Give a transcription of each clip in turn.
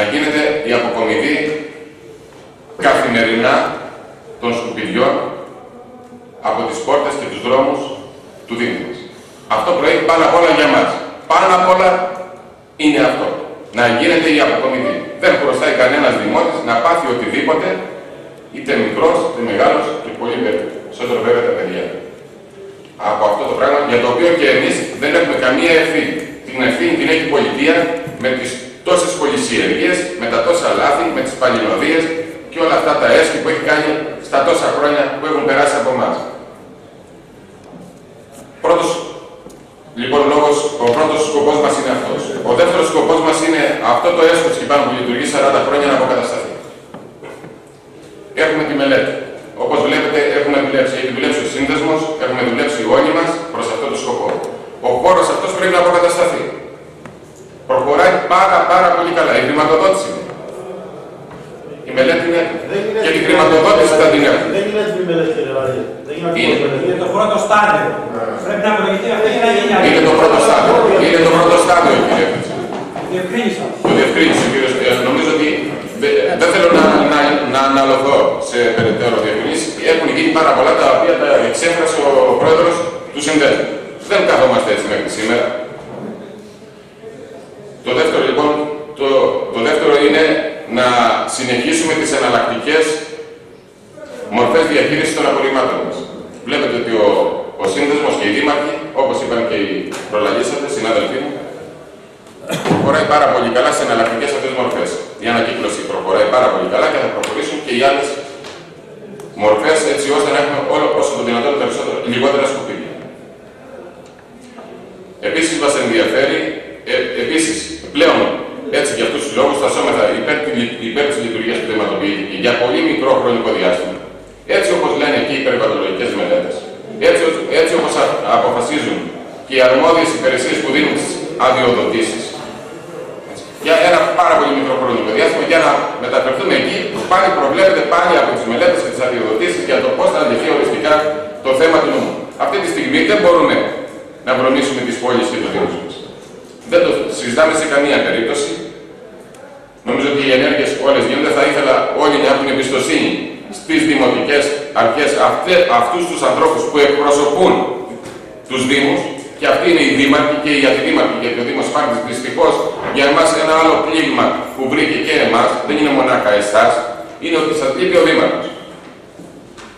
να γίνεται η αποκομιδή καθημερινά των σκουπιδιών από τις πόρτες και τους δρόμους του Δήμου μας. Αυτό προέχει πάνω απ' όλα για μας. Πάνω απ' όλα είναι αυτό. Να γίνεται η αποκομιδή. Δεν χρωστάει κανένας δημότης να πάθει οτιδήποτε, είτε μικρός, είτε μεγάλος και πολύ περισσότερο βέβαια τα παιδιά. Από αυτό το πράγμα για το οποίο και εμείς δεν έχουμε καμία ευθύνη. Την ευθύνη την έχει η πολιτεία με τις τόσες πολυσιεργίες, με τα τόσα λάθη, με τις παλινοδίες και όλα αυτά τα έσχη που έχει κάνει στα τόσα χρόνια που έχουν περάσει από εμάς. Πρώτος, λοιπόν, λόγος, ο πρώτος σκοπός μας είναι αυτός. Ο δεύτερος σκοπός μας είναι αυτό το έσχος πάνω που λειτουργεί 40 χρόνια να αποκατασταθεί. Έχουμε τη μελέτη. Όπως βλέπετε, έχουμε δουλέψει. Έχει δουλέψει ο σύνδεσμος, έχουμε δουλέψει όλοι μας προς αυτό το σκοπό. Ο χώρος αυτός πρέπει να αποκατασταθεί. Προχωράει πάρα πάρα πολύ καλά. Η χρηματοδότηση η μελέτη είναι και την χρηματοδότηση θα την έχουμε. Δεν είναι έτοιμη η μελέτη, κύριε Βαρία. Είναι. Είναι το πρώτο στάδιο. Πρέπει να προηγηθεί αυτή η γενιά. Είναι το πρώτο στάδιο. Είναι το πρώτο στάδιο, κύριε Φίτσι. Διευκρίνησα. Το διευκρίνησε ο κύριος. Ε, Νομίζω ότι δε- δεν θέλω να, να, να αναλωθώ σε περαιτέρω διευκρινήσεις. Έχουν γίνει πάρα πολλά τα οποία τα εξέφρασε ο πρόεδρος του συνδέσμου. Δεν καθόμαστε έτσι μέχρι σήμερα. Το δεύτερο λοιπόν, το, το δεύτερο είναι να συνεχίσουμε τις εναλλακτικές μορφές διαχείρισης των απορριμμάτων μας. Βλέπετε ότι ο, ο σύνδεσμος και οι δήμαρχοι, όπως είπαν και οι προλαλήσαντες, συνάδελφοί μου, προχωράει πάρα πολύ καλά σε εναλλακτικές αυτές μορφές. Η ανακύκλωση προχωράει πάρα πολύ καλά και θα προχωρήσουν και οι άλλες μορφές έτσι ώστε να έχουμε όλο όσο το δυνατόν περισσότερο, λιγότερα σκουπίδια. Επίσης μας ενδιαφέρει, ε, επίσης πλέον έτσι για αυτούς τους λόγους θα σώμεθα υπέρ, τη- υπέρ της λειτουργίας του θεματοποιήθηκε για πολύ μικρό χρονικό διάστημα. Έτσι όπως λένε εκεί οι περιβαλλοντολογικές μελέτες, έτσι, ως- έτσι όπως α- αποφασίζουν και οι αρμόδιες υπηρεσίες που δίνουν τις αδειοδοτήσεις, έτσι, για ένα πάρα πολύ μικρό χρονικό διάστημα για να μεταφερθούμε εκεί που πάλι προβλέπεται πάλι από τις μελέτες και τις αδειοδοτήσεις για το πώς θα λυθεί οριστικά το θέμα του νόμου. Αυτή τη στιγμή δεν μπορούμε να βρονίσουμε τις πόλεις και το Δήμο μας. Δεν το συζητάμε σε καμία περίπτωση. Νομίζω ότι οι ενέργειες όλες γίνονται. Θα ήθελα όλοι να έχουν εμπιστοσύνη στις δημοτικές αρχές, αυτούς τους ανθρώπους που εκπροσωπούν τους Δήμους. Και αυτοί είναι οι δήμαρχοι και οι αντιδήμαρχοι. Γιατί ο Δήμος Πάρτη δυστυχώς για εμάς ένα άλλο πλήγμα που βρήκε και εμάς, δεν είναι μονάχα εσάς, είναι ότι σας λείπει ο Δήμαρχος.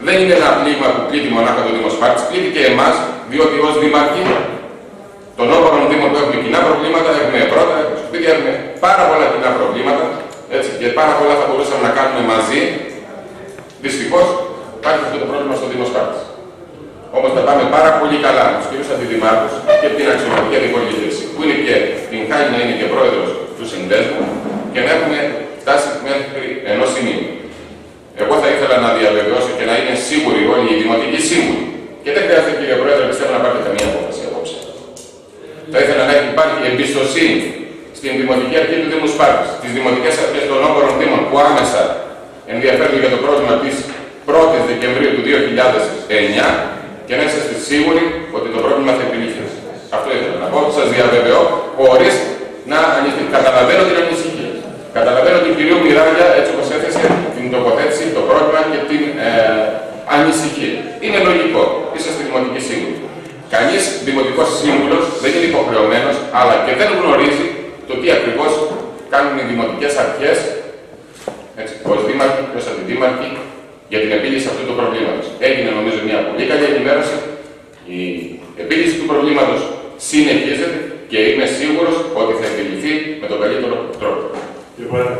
Δεν είναι ένα πλήγμα που πλήττει μονάχα το Δήμος Πάρτη, πλήττει και εμάς, διότι ως δήμαρχοι των όπλων Δήμων που έχουμε κοινά προβλήματα, έχουμε πρώτα, έχουμε σπίτια, έχουμε πάρα πολλά κοινά προβλήματα έτσι, και πάρα πολλά θα μπορούσαμε να κάνουμε μαζί. Δυστυχώς υπάρχει αυτό το πρόβλημα στο Δήμος Σπάρτη. Όμως θα πάμε πάρα πολύ καλά με του κυρίου αντιδημάρχου και την αξιωματική αντιπολίτευση, που είναι και την χάρη να είναι και πρόεδρος του συνδέσμου και να έχουμε φτάσει μέχρι ενός σημείου. Εγώ θα ήθελα να διαβεβαιώσω και να είναι σίγουροι όλοι οι δημοτικοί σύμβουλοι. Και δεν χρειάζεται, κύριε Πρόεδρε, πιστεύω να πάρετε καμία απόφαση απόψε. Θα ήθελα να υπάρχει εμπιστοσύνη στην Δημοτική Αρχή του Δήμου Σπάρτης, στις Δημοτικές Αρχές των Όπορων Δήμων που άμεσα ενδιαφέρονται για το πρόβλημα της 1η Δεκεμβρίου του 2009 και να είσαστε σίγουροι ότι το πρόβλημα θα επιλύθεί. Αυτό ήθελα να πω. Σας διαβεβαιώ χωρίς να ανησυχείτε. Καταλαβαίνω την ανησυχία. Καταλαβαίνω την κυρία Μοιράγια έτσι όπως έθεσε την τοποθέτηση, το πρόβλημα και την ε, ανησυχία. Είναι λογικό. Είσαστε δημοτικοί σύμβουλοι. Κανείς δημοτικός σύμβουλος δεν είναι υποχρεωμένος, αλλά και δεν γνωρίζει το τι ακριβώς κάνουν οι δημοτικές αρχές, ως δήμαρχοι και ως αντιδήμαρχοι, για την επίλυση αυτού του προβλήματος. Έγινε νομίζω μια πολύ καλή ενημέρωση. Η επίλυση του προβλήματος συνεχίζεται και είμαι σίγουρος ότι θα επιληθεί με τον καλύτερο τρόπο. Κύριε Πρόεδρε,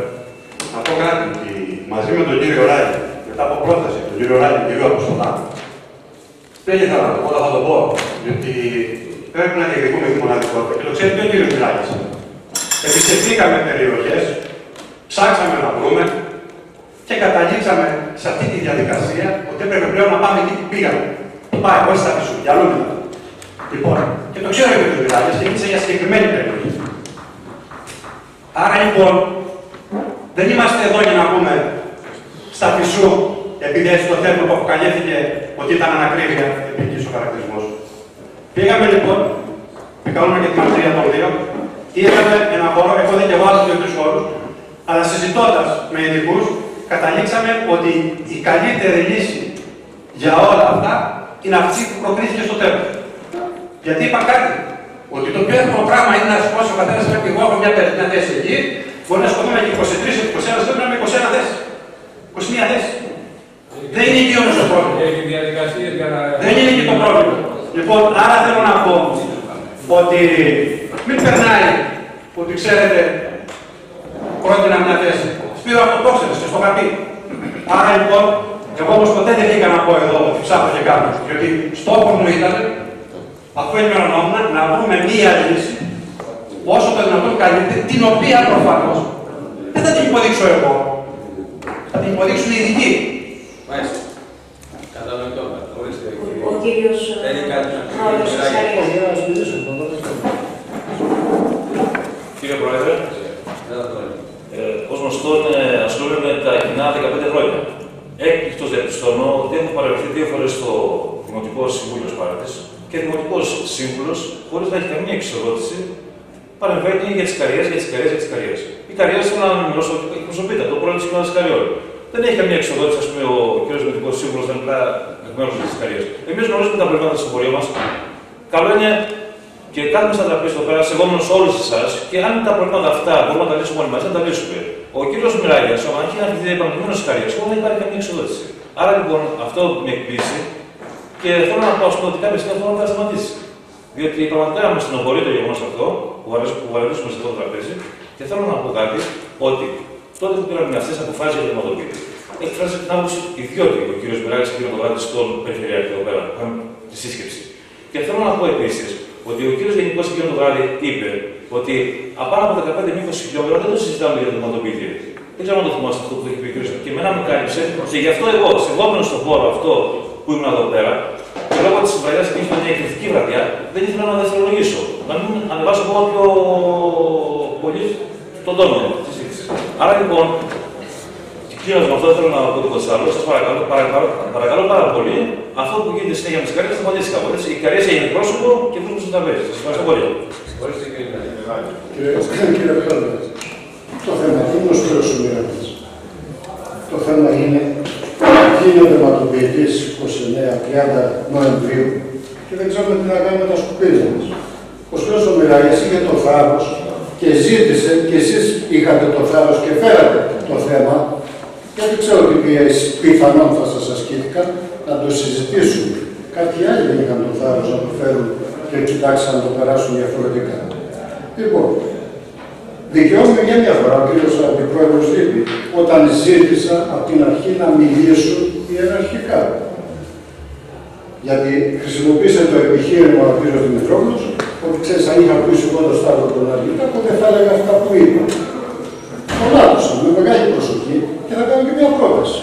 να πω κάτι ότι μαζί με τον κύριο Ράκη, μετά από πρόταση του κύριο Ράκη και κύριο Αποστολάκη, δεν ήθελα να το πω, αλλά θα το πω, διότι πρέπει να διεκδικούμε τη μοναδικότητα. Και το ξέρει και ο κύριος Μιλάκη. Επισκεφτήκαμε περιοχές, ψάξαμε να βρούμε και καταλήξαμε σε αυτή τη διαδικασία ότι έπρεπε πλέον να πάμε εκεί που πήγαμε. Πάει, εγώ στα πίσω, για άλλο μετά. Λοιπόν, και το ξέρω και ο κύριο Μιλάκη και μίλησε για συγκεκριμένη περιοχή. Άρα λοιπόν, δεν είμαστε εδώ για να πούμε στα φυσού, επειδή έτσι το θέμα που αποκαλύφθηκε ότι ήταν ανακρίβεια επειδή ο χαρακτηρισμός. Πήγαμε λοιπόν, επικαλούμε και τη μαρτυρία των δύο, είδαμε ένα χώρο, έχω δει και εγώ άλλους δύο-τρεις χώρους, Αλλά συζητώντας με ειδικούς, καταλήξαμε ότι η καλύτερη λύση για όλα αυτά είναι αυτή που προκρίθηκε στο τέλος. Γιατί είπα κάτι, ότι το πιο εύκολο πράγμα είναι να σηκώσει ο πατέρας να πει: Εγώ έχω μια, πε- μια θέση εκεί, μπορεί να σκοτούμε και 23 ή 21, πρέπει να είμαι 21 θέσεις. 21 θέσεις. Δεν είναι εκεί όμω το πρόβλημα. Έχει διαδικασίες για να. Δεν είναι εκεί το πρόβλημα. Λοιπόν, άρα θέλω να πω ότι μην περνάει ότι ξέρετε πρότεινα μια θέση. Σπύρο αυτό το ξέρεις και στο είχα πει. Άρα λοιπόν, εγώ όμως ποτέ δεν βγήκα να πω εδώ ότι ψάχνω και κάνω. Γιατί στόχος μου ήταν, αφού ενημερωνόμουν, να βρούμε μία λύση όσο το δυνατόν καλύτερη, την οποία προφανώς δεν θα την υποδείξω εγώ. Θα την υποδείξουν οι ειδικοί. Μάλιστα. Κατανοητό. Ορίστε. Ο κύριος Θέλει κάτι να πει. Μαύρος Σαρίας. Κύριε Πρόεδρε, Δεν θα το λέω. ε, ως γνωστόν ε, ασχολούμαι με τα κοινά 15 χρόνια. Έκπληκτος διαπιστώνω ότι έχω παρευρεθεί δύο φορές στο Δημοτικό Συμβούλιο Σπάρτης και Δημοτικός Σύμβουλος, χωρίς να έχει καμία εξοδότηση, παρεμβαίνει για τις καριέρες, για τις καριέρες, για τις καριέρες. Οι καριέρες θέλω να ενημερώσω ότι εκπροσωπείται το πρόεδρο της κοινότητας Καριών. Δεν έχει καμία εξοδότηση, ας πούμε, ο κ. Δημοτικός Σύμβουλος δεν μιλά εκ μέρους της καριέρας. Εμείς γνωρίζουμε τα προβλήματα στο χωριό μας. Καλό είναι και κάθομαι στα τραπέζια εδώ πέρα, σεβόμενος όλους εσάς, και αν τα προβλήματα αυτά μπορούμε να τα λύσουμε όλοι μαζί, να τα λύσουμε. Ο κύριο Μιράγια, ο αν είχε αναφερθεί επαναλημμένο καριέρα, εγώ δεν υπάρχει καμία εξοδότηση. Άρα λοιπόν αυτό με εκπλήσει και θέλω να πω ας πούμε, ότι κάποια στιγμή αυτό θα σταματήσει. Διότι πραγματικά με στενοχωρεί το γεγονός αυτό που βαρε- που βαρεθούμε σε αυτό το τραπέζι και θέλω να πω κάτι ότι τότε που πήραμε αυτέ τι αποφάσει για το χρηματοποιητή, εκφράζει την άποψη ιδιότητα ο κύριος Μιράγια και ο κ. Παπαδάκη στον Περιφερειακό εδώ πέρα, που είχαμε τη σύσκεψη. Και θέλω να πω επίσης ότι ο κύριος Γενικός εκείνο το βράδυ είπε ότι απάνω από 15 με 20 χιλιόμετρα δεν το συζητάμε για το δημοτοποιητή. Δεν ξέρω αν το θυμάστε αυτό που έχει πει ο κύριος. Και εμένα με κάλυψε και γι' αυτό εγώ, σεβόμενο στον χώρο αυτό που ήμουν εδώ πέρα, και λόγω της βραδιά που ήταν μια κριτική βραδιά, δεν ήθελα να δευτερολογήσω. Να μην ανεβάσω ακόμα πιο πολύ τον τόνο της συζήτησης. Άρα λοιπόν, Κύριε με αυτό θέλω να πω τίποτα άλλο. Σας παρακαλώ, παρακαλώ, παρακαλώ πάρα πολύ αυτό που γίνεται συνέχεια με τις καριέ θα σταματήσει κάπου. έτσι. Η καριέ έγινε πρόσωπο και βρίσκονται στο τραπέζι. Σας ευχαριστώ πολύ. Ορίστε κύριε Μιράγια. Κύριε κύριε Πρόεδρε, το θέμα δεν είναι ο Σπύρος Σουμιράτης. Το θέμα είναι τι είναι ο δεματοποιητής 29-30 Νοεμβρίου και δεν ξέρουμε τι να κάνουμε με τα σκουπίδια μας. Ο Σπύρος Σουμιράτης είχε το θάρρος και ζήτησε και εσείς είχατε το θάρρος και φέρατε το θέμα γιατί ξέρω ότι πιέσεις πιθανόν θα σας ασκήθηκαν να το συζητήσουν. Κάποιοι άλλοι δεν είχαν το θάρρος να το φέρουν και κοιτάξαν να το περάσουν διαφορετικά. Λοιπόν, δικαιούμαι για μια φορά ο κύριος Αντιπρόεδρος Δίπη, όταν ζήτησα από την αρχή να μιλήσω ιεραρχικά. Γιατί χρησιμοποίησε το επιχείρημα ο κύριος Δημητρόπουλος, ότι ξέρεις, αν είχα ακούσει εγώ το Σταύρο τον Αργητά, τότε θα έλεγα αυτά που είπα. Τον άκουσα με μεγάλη προσοχή και θα κάνω και μια πρόταση.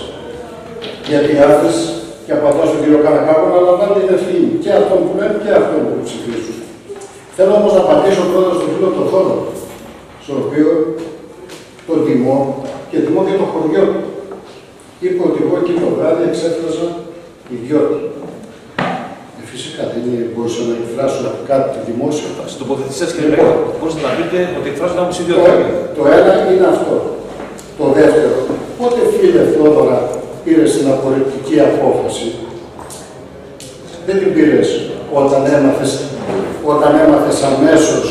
Γιατί άφης και απαντώ στον κύριο Καρακάκο να λαμβάνει την ευθύνη και αυτόν που λένε και αυτόν που ψηφίζουν. Θέλω όμως να πατήσω πρώτα στον φίλο τον Θόδωρο, στον οποίο τον τιμώ και τιμώ και το χωριό του. Είπε ότι εγώ εκεί το βράδυ εξέφρασα ιδιώτη. Ε, φυσικά δεν είναι- μπορούσα να εκφράσω κάτι δημόσιο. Στην τοποθέτησή σα, κύριε Λοιπόν. Μιράγια, μπορείτε να πείτε ότι εκφράζετε την άποψη Το, ιδιότητα. το ένα είναι αυτό. Το δεύτερο, πότε φίλε Θόδωρα πήρε την απορριπτική απόφαση, δεν την πήρες όταν έμαθες, όταν έμαθες αμέσως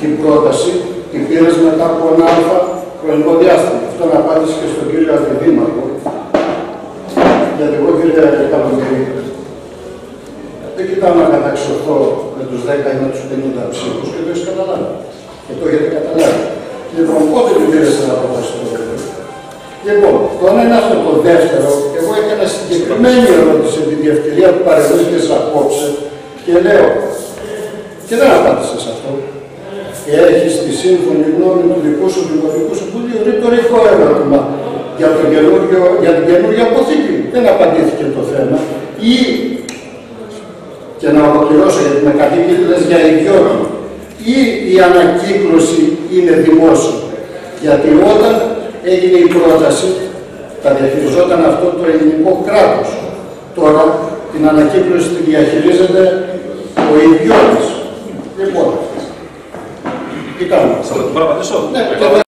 την πρόταση, την πήρες μετά από ένα αλφα χρονικό διάστημα. Αυτό να απάντησε και στον κύριο Αντιδήμαρχο. Γιατί εγώ κύριε Καλομερή, δεν κοιτάω να καταξωθώ με τους 10 ή με τους 50 ψήφους και το έχεις καταλάβει. Και το έχετε καταλάβει. Λοιπόν, πότε την πήρες την απόφαση το δεύτερο. Λοιπόν, το ένα είναι αυτό το δεύτερο. Εγώ έκανα συγκεκριμένη ερώτηση με την ευκαιρία που παρεμβρίσκεσαι απόψε και λέω, και δεν απάντησες σε αυτό. Έχεις τη σύμφωνη γνώμη του δικού σου δημοτικού συμβουλίου ρητορικό ερώτημα για, το καινούργιο, για την καινούργια αποθήκη. Δεν απαντήθηκε το θέμα. Ή, και να ολοκληρώσω γιατί με κατοίκη λες για ιδιώτη, ή η ανακύκλωση είναι δημόσιο. Γιατί όταν έγινε η πρόταση, τα διαχειριζόταν αυτό το ελληνικό κράτος. Τώρα την ανακύκλωση τη διαχειρίζεται ο ιδιώτης. Λοιπόν, τι κάνουμε. Μπορώ